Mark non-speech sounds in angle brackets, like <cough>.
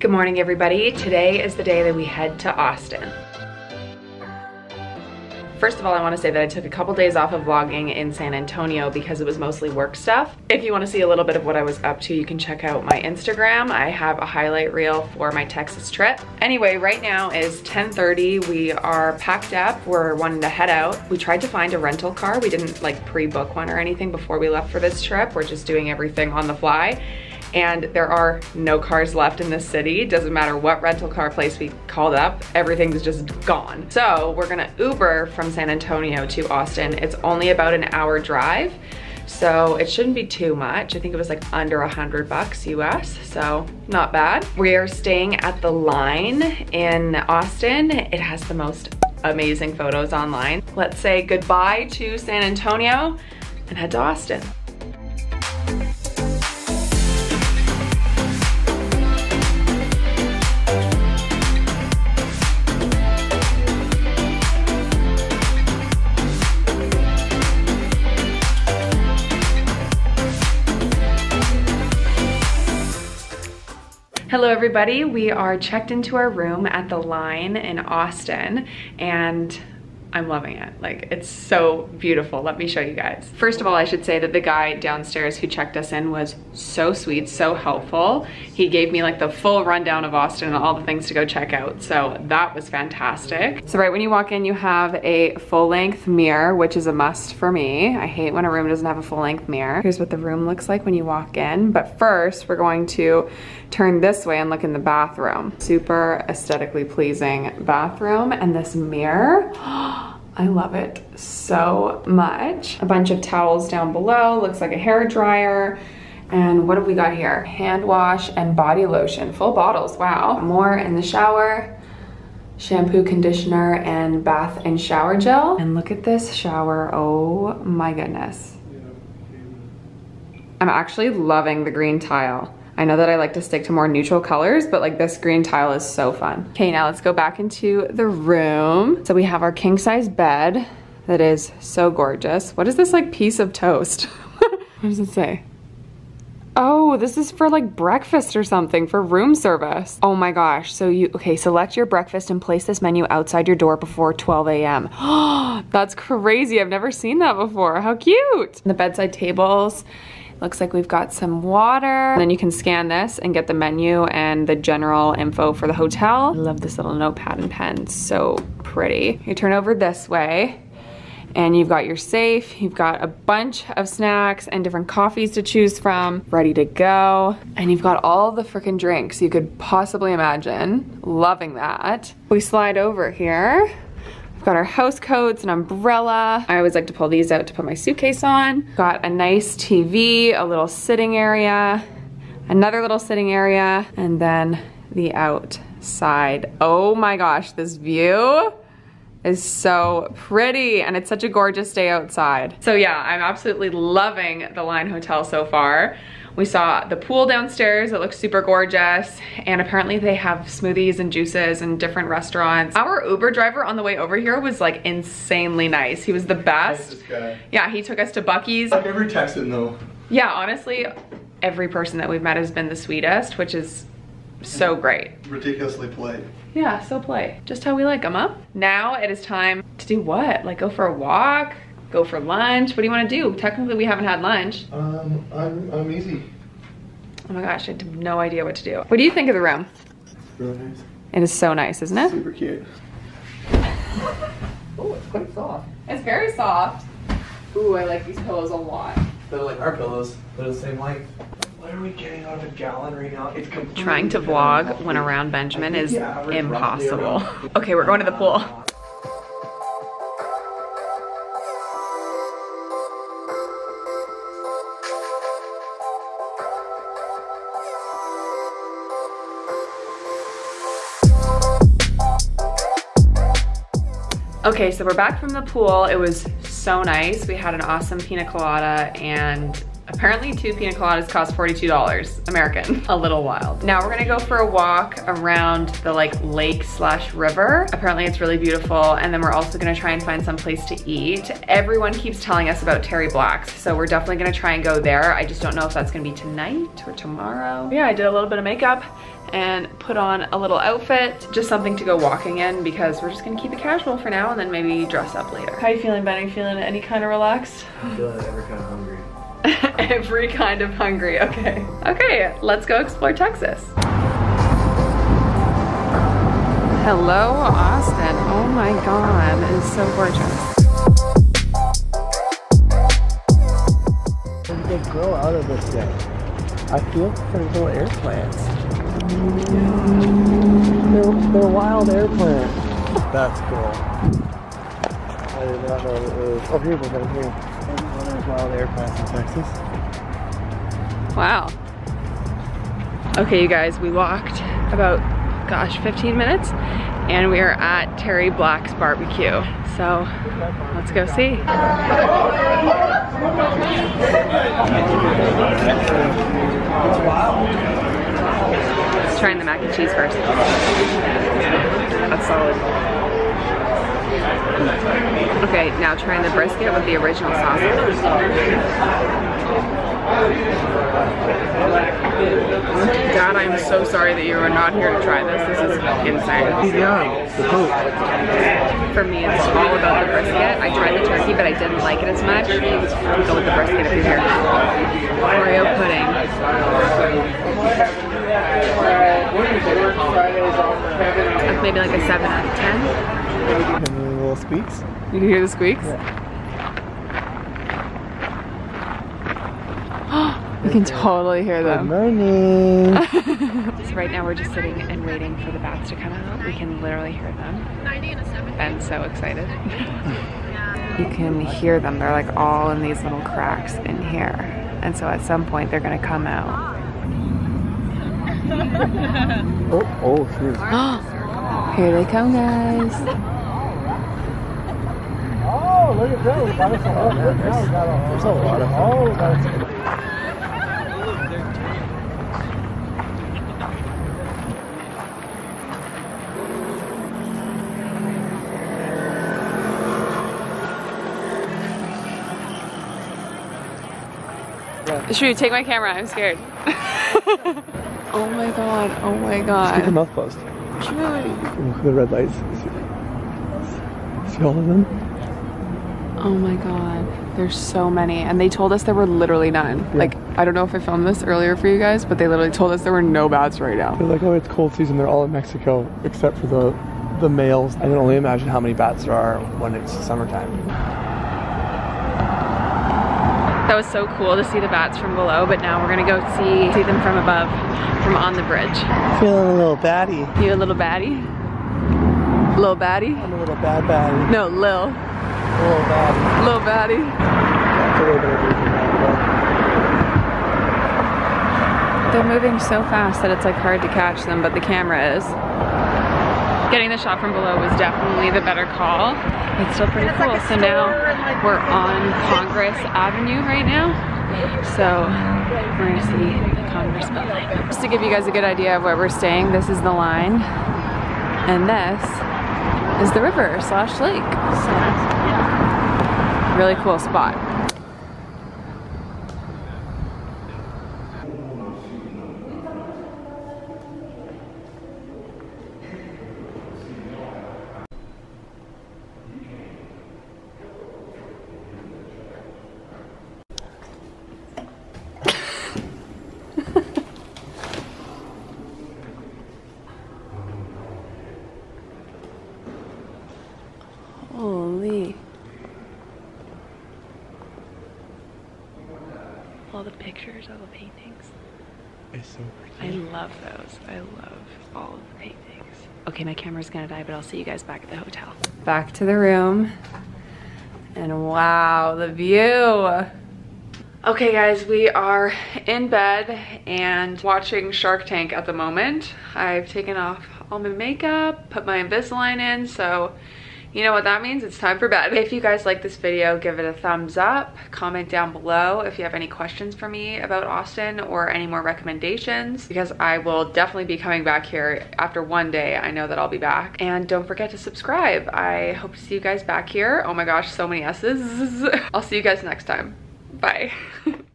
Good morning, everybody. Today is the day that we head to Austin. First of all, I wanna say that I took a couple days off of vlogging in San Antonio because it was mostly work stuff. If you wanna see a little bit of what I was up to, you can check out my Instagram. I have a highlight reel for my Texas trip. Anyway, right now is 10.30. We are packed up. We're wanting to head out. We tried to find a rental car. We didn't like pre-book one or anything before we left for this trip. We're just doing everything on the fly and there are no cars left in this city. Doesn't matter what rental car place we called up, everything's just gone. So we're gonna Uber from San Antonio to Austin. It's only about an hour drive. So it shouldn't be too much. I think it was like under a hundred bucks US, so not bad. We are staying at the Line in Austin. It has the most amazing photos online. Let's say goodbye to San Antonio and head to Austin. Hello everybody, we are checked into our room at the Line in Austin and I'm loving it. Like, it's so beautiful. Let me show you guys. First of all, I should say that the guy downstairs who checked us in was so sweet, so helpful. He gave me like the full rundown of Austin and all the things to go check out. So that was fantastic. So right when you walk in, you have a full length mirror, which is a must for me. I hate when a room doesn't have a full length mirror. Here's what the room looks like when you walk in. But first, we're going to turn this way and look in the bathroom. Super aesthetically pleasing bathroom. And this mirror, I love it so much. A bunch of towels down below, looks like a hair dryer. And what have we got here? Hand wash and body lotion, full bottles, wow. More in the shower, shampoo, conditioner, and bath and shower gel. And look at this shower, oh my goodness. I'm actually loving the green tile. I know that I like to stick to more neutral colors, but like this green tile is so fun. Okay, now let's go back into the room. So we have our king size bed that is so gorgeous. What is this like piece of toast? <laughs> what does it say? Oh, this is for like breakfast or something for room service. Oh my gosh. So you, okay, select your breakfast and place this menu outside your door before 12 a.m. <gasps> That's crazy. I've never seen that before. How cute. The bedside tables Looks like we've got some water. And then you can scan this and get the menu and the general info for the hotel. I love this little notepad and pen, so pretty. You turn over this way and you've got your safe, you've got a bunch of snacks and different coffees to choose from, ready to go. And you've got all the freaking drinks you could possibly imagine. Loving that. We slide over here We've got our house coats, an umbrella. I always like to pull these out to put my suitcase on. Got a nice TV, a little sitting area, another little sitting area, and then the outside. Oh my gosh, this view is so pretty and it's such a gorgeous day outside. So yeah, I'm absolutely loving the Line Hotel so far. We saw the pool downstairs, it looks super gorgeous. And apparently they have smoothies and juices and different restaurants. Our Uber driver on the way over here was like insanely nice. He was the best. Yeah, he took us to Buc-ee's. I've never texted him though. Yeah, honestly, every person that we've met has been the sweetest, which is so great. Ridiculously polite. Yeah, so polite. Just how we like them, huh? Now it is time to do what? Like go for a walk? Go for lunch? What do you want to do? Technically, we haven't had lunch. Um, I'm, I'm easy. Oh my gosh, I have no idea what to do. What do you think of the room? It's Really nice. It is so nice, isn't it? Super cute. <laughs> oh, it's quite soft. It's very soft. Ooh, I like these pillows a lot. They're like our pillows. They're the same length. What are we getting out of a gallon right now? It's Trying to vlog when around Benjamin is impossible. <laughs> Okay, we're going to the pool. Okay, so we're back from the pool. It was so nice. We had an awesome pina colada and Apparently two pina coladas cost $42 American. A little wild. Now we're gonna go for a walk around the like lake slash river. Apparently it's really beautiful. And then we're also gonna try and find some place to eat. Everyone keeps telling us about Terry Black's. So we're definitely gonna try and go there. I just don't know if that's gonna be tonight or tomorrow. Yeah, I did a little bit of makeup and put on a little outfit, just something to go walking in because we're just gonna keep it casual for now and then maybe dress up later. How you feeling, Ben? Are you feeling any kind of relaxed? I'm feeling every kind of hungry. <laughs> <laughs> every kind of hungry, okay. Okay, let's go explore Texas. Hello, Austin. Oh my God, it is so gorgeous. They grow out of this thing. I feel for little air plants. Mm. They're, they're wild air plants. That's cool. Oh, here, we're right here. Wild air in Texas. Wow. Okay, you guys, we walked about, gosh, 15 minutes and we are at Terry Black's barbecue. So let's go see. Let's try the mac and cheese first. That's solid. Okay, now trying the brisket with the original sausage. Dad, I'm so sorry that you are not here to try this. This is insane. He's young. The Pope. For me, it's all about the brisket. I tried the turkey, but I didn't like it as much. Go with the brisket if you're here. Oreo pudding. That's maybe like a 7 out of 10. And the little squeaks. You can hear the squeaks? you <gasps> can totally hear them. Good morning. <laughs> So right now we're just sitting and waiting for the bats to come out. We can literally hear them. Ben's so excited. <laughs> you can hear them. They're like all in these little cracks in here. And so at some point they're gonna come out. oh, oh, shoot. <gasps> <gasps> Here they come, guys. Oh, look at those. There's a lot of There's a lot of Oh, that's Should you take my camera? I'm scared. <laughs> oh my god, oh my god! Keep your mouth closed. Look at the red lights. See, see all of them? Oh my god. There's so many. And they told us there were literally none. Like, I don't know if I filmed this earlier for you guys, but they literally told us there were no bats right now. They're like, oh, it's cold season. They're all in Mexico, except for the the males. I can only imagine how many bats there are when it's summertime. That was so cool to see the bats from below, but now we're gonna go see see them from above, from on the bridge. Feeling a little batty. You a little baddie? Little batty? I'm a little bad baddie. No, Lil. A little batty. Little baddie. That's a little bit of They're moving so fast that it's like hard to catch them, but the camera is. Getting the shot from below was definitely the better call. It's still pretty cool. So now we're on Congress Avenue right now. So we're gonna see the Congress building. Just to give you guys a good idea of where we're staying, this is the line. And this is the river slash lake. So really cool spot. Holy. All the pictures, all the paintings. It's so I love those. I love all of the paintings. Okay, my camera's gonna die, but I'll see you guys back at the hotel. Back to the room. And wow, the view. Okay guys, we are in bed and watching Shark Tank at the moment. I've taken off all my makeup, put my Invisalign in, so you know what that means? It's time for bed. If you guys like this video, give it a thumbs up. Comment down below if you have any questions for me about Austin or any more recommendations because I will definitely be coming back here after one day. I know that I'll be back. And don't forget to subscribe. I hope to see you guys back here. Oh my gosh, so many S's. <laughs> I'll see you guys next time. Bye. <laughs>